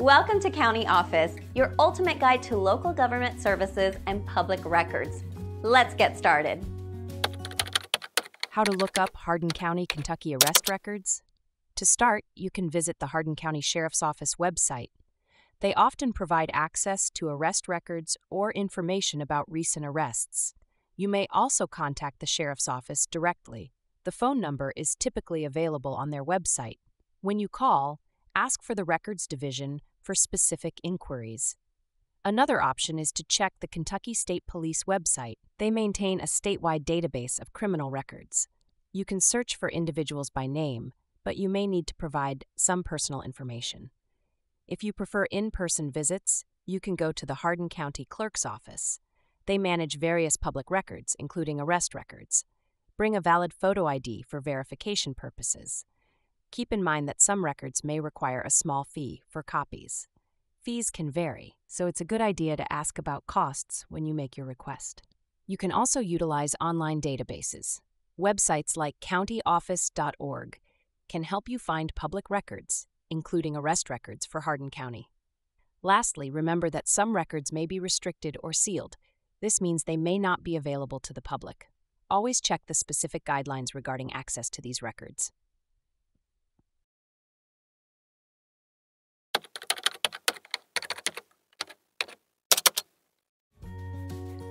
Welcome to County Office, your ultimate guide to local government services and public records. Let's get started. How to look up Hardin County, Kentucky arrest records? To start, you can visit the Hardin County Sheriff's Office website. They often provide access to arrest records or information about recent arrests. You may also contact the Sheriff's Office directly. The phone number is typically available on their website. When you call, ask for the Records Division for specific inquiries. Another option is to check the Kentucky State Police website. They maintain a statewide database of criminal records. You can search for individuals by name, but you may need to provide some personal information. If you prefer in person visits, you can go to the Hardin County Clerk's Office. They manage various public records, including arrest records. Bring a valid photo ID for verification purposes. Keep in mind that some records may require a small fee for copies. Fees can vary, so it's a good idea to ask about costs when you make your request. You can also utilize online databases. Websites like countyoffice.org can help you find public records, including arrest records for Hardin County. Lastly, remember that some records may be restricted or sealed. This means they may not be available to the public. Always check the specific guidelines regarding access to these records.